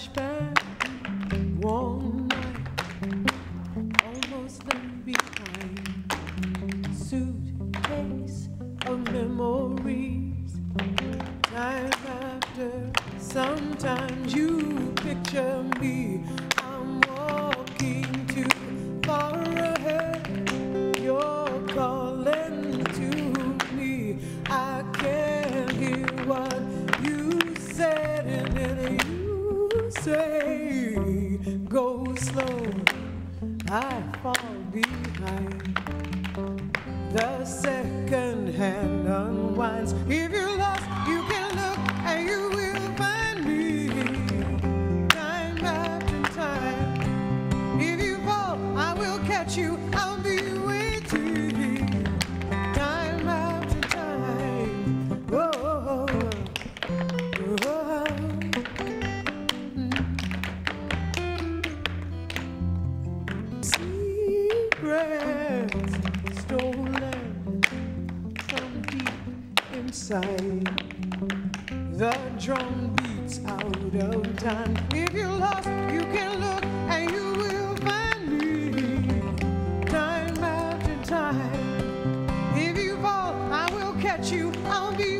Flashback, one night, almost left behind. Suitcase of memories. Time after, sometimes you picture me. I'm walking too far ahead. You're calling to me. I can't hear what you said, then you say, Go slow. I fall behind. The second hand unwinds. If you words stolen from deep inside. The drum beats out of time. If you're lost, you can look and you will find me. Time after time. If you fall, I will catch you. I'll be